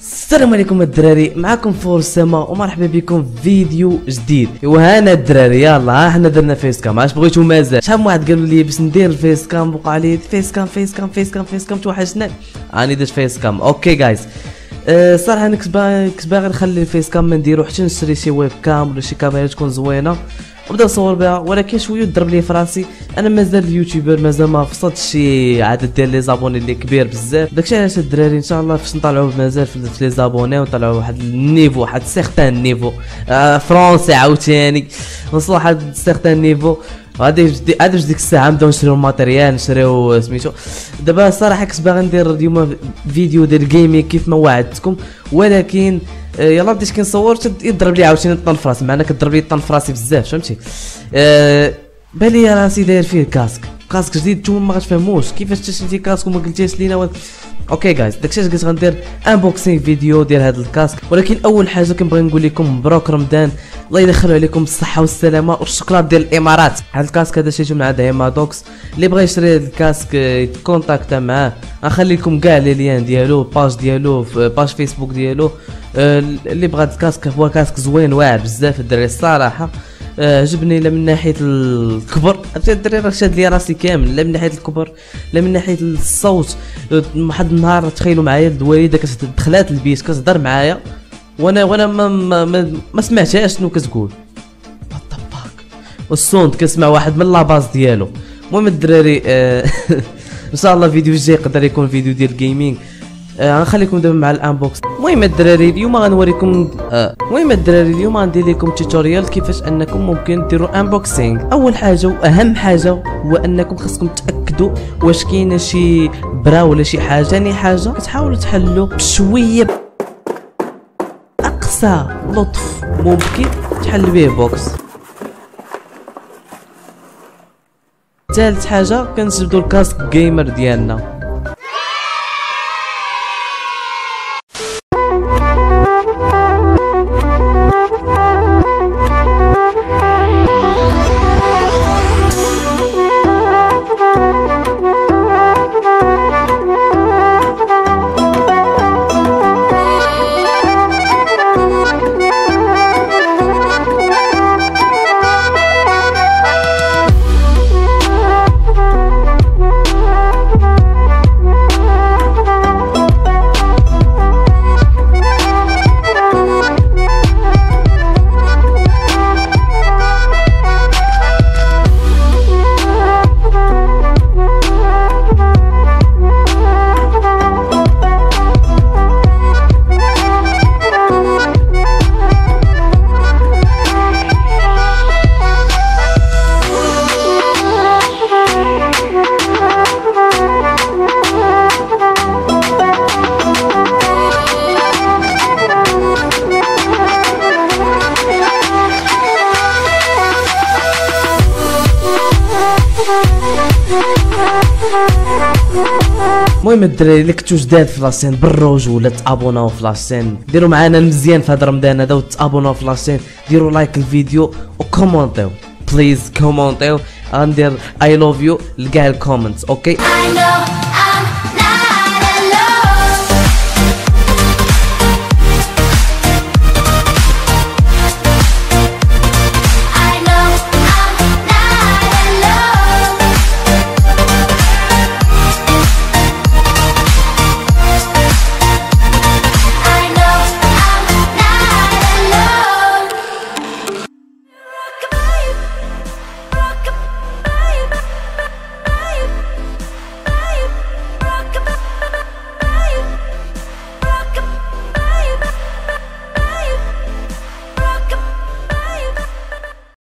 السلام عليكم الدراري معكم فور السما ومرحبا بكم في فيديو جديد. وهنا الدراري يلا ها حنا درنا face cam علاش بغيتو مازال؟ شحال من واحد قالوا لي باش ندير ال face cam بقى لي face cam face cam face cam face cam توحشنا. راني درت face cam okay guys أه صراحة أنا كنت باغي نخلي ال face cam ما نديرو حتى نشري شي webcam ولا شي كاميرا تكون زوينة. وبدا نصور بها ولكن شوية ضرب لي في راسي أنا مازال ال YouTuber مازال ما وصلتش شي عدد ديال les abonnés اللي كبير بزاف. داكشي علاش الدراري إن شاء الله فاش نطلعوا مازال في les abonnés ونطلعوا واحد ال niveau واحد certain niveau. آه français عاوتاني. نوصلوا واحد certain niveau. غادي غادي ديك الساعة نبداو نشريو ال matériel نشريو سميتو. دابا الصراحه كنت باغي ندير اليوم فيديو ديال gaming كيف ما وعدتكم. ولكن يلا بديت كنصور يضرب لي عاوتاني الطن في راسي معنا كضرب لي الطن في راسي بزاف فهمتي؟ أه بالي راسي داير فيه casque casque جديد نتوما ما غتفهموش كيفاش تشريتي casque وما قلتيش لينا و... okay guys داكشي قلت غندير unboxing فيديو ديال هذا ال casque ولكن أول حاجة كنبغي نقول لكم مبروك رمضان الله يدخلوا عليكم بالصحة والسلامة والشكرا ديال الإمارات. هذا ال casque هذا شريتو مع دايما دوكس اللي بغى يشري هذا ال casque يتكونتاكتا معاه غنخلي لكم كاع les liens ديالو page ديالو page Facebook ديالو. آه، اللي بغى ال casque هو casque زوين واعر بزاف الدراري الصراحة. آه، عجبني لا من ناحية الكبر. عرفتي الدراري راه شاد لي راسي كامل لا من ناحية الكبر لا من ناحية الصوت. آه، واحد النهار تخيلوا معايا الوالدة كتدخلات البيت كتهضر معايا وأنا وأنا ما ما, ما, ما سمعتهاش شنو كتقول. والصوت كنسمع واحد من la basse ديالو. المهم الدراري آه إن شاء الله الفيديو الجاي يقدر يكون فيديو ديال gaming آه غنخليكم دابا مع ال unbox. المهم الدراري اليوم غنوريكم آه، المهم الدراري اليوم غندير لكم tutorial كيفاش أنكم ممكن ديروا unboxing أول حاجة وأهم حاجة هو أنكم خاصكم تأكدوا واش كاينة شي برا ولا شي حاجة. ثاني حاجة كتحاولوا تحلوا بشوية أقصى لطف ممكن تحل به box ثالث حاجة كنجبدوا ال casque gamer ديالنا. المهم الدراري اللي كنتو جداد في la chaîne بال rouge ولا تابوناو في la chaîne. ديروا معنا مزيان في هذا رمضان هذا وتابوناو في la chaîne. ديروا like الفيديو وكومونتيو. please كومونتيو. غندير I love you لكاع ال comments okay؟ I